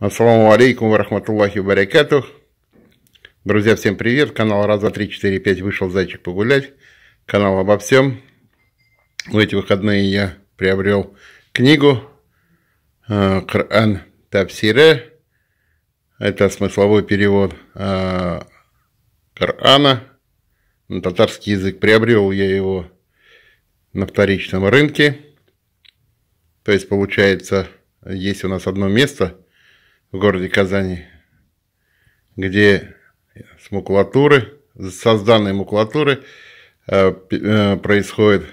Ассаламу алейкум ва рахматуллахи ва. Друзья, всем привет. Канал раз, два, три, четыре, пять вышел зайчик погулять. Канал обо всем. В эти выходные я приобрел книгу э, Коран Табсире. Это смысловой перевод э, Корана на татарский язык. Приобрел я его на вторичном рынке. То есть, получается, есть у нас одно место – в городе Казани, где с макулатуры, с данной макулатуры э, э, происходит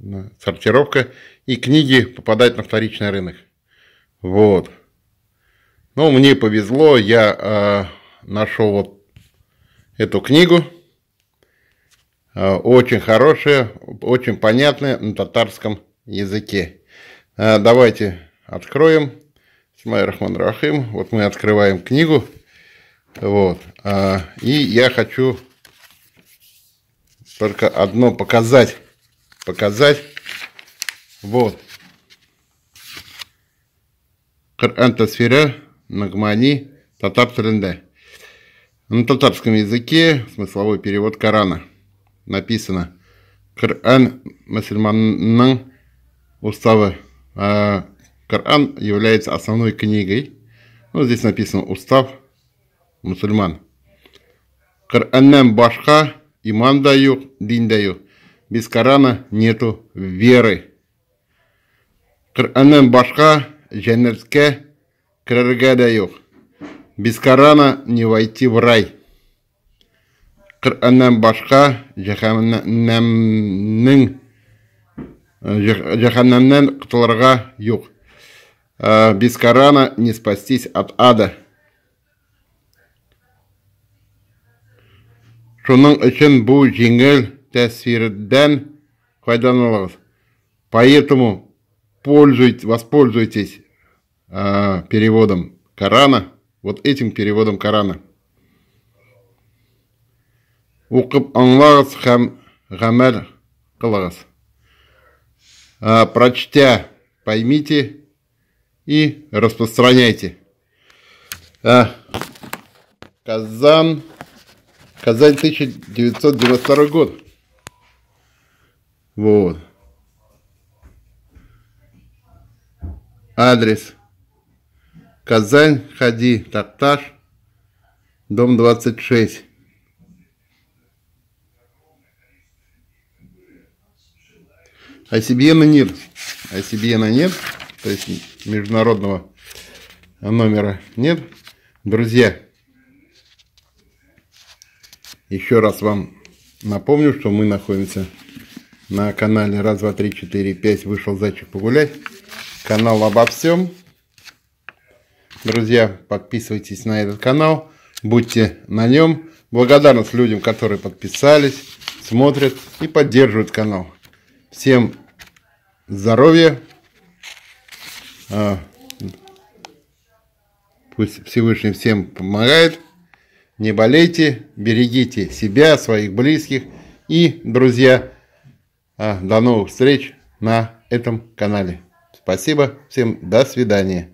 э, сортировка, и книги попадают на вторичный рынок. Вот. Ну, мне повезло, я нашел вот эту книгу. Очень хорошая, очень понятная на татарском языке. Давайте откроем. Бисмилlah Рахман Рахим. Вот мы открываем книгу. Вот. А, и я хочу только одно показать. Показать. Вот. Коран Тасфира Нагмани Татар Тренде. На татарском языке смысловой перевод Корана. Написано Коран мусульманның уставы. Коран является основной книгой. Ну, здесь написано «Устав мусульман». Кораннан башка иман даю, дин даю. Без Корана нету веры. Кораннан башка жәннәткә кірерге дә Без Корана не войти в рай. Кораннан башка жәһәннәмнең жәһәннәмнән құтылырга юк. Э, без Корана не спастись от ада. Шуның өчен бу җиңел тәсфирдән файдаланығыз. Поэтому пользуйтесь, воспользуйтесь э, переводом Корана, вот этим переводом Корана. Укып аңлагыз һәм гамәл кылыгыз. Э, прочтя, поймите и распространяйте. А, Казан, Казань 1992 год. Вот. Адрес. Казань, ходи, Такташ, дом 26. ICBN нет. ICBN нет то есть международного номера нет. Друзья, еще раз вам напомню, что мы находимся на канале раз, два, три, четыре, пять. Вышел зайчик погулять. Канал обо всем. Друзья, подписывайтесь на этот канал. Будьте на нем. Благодарность людям, которые подписались, смотрят и поддерживают канал. Всем здоровья, пусть Всевышний всем помогает. Не болейте, берегите себя, своих близких и, друзья, а, до новых встреч на этом канале. Спасибо, всем до свидания.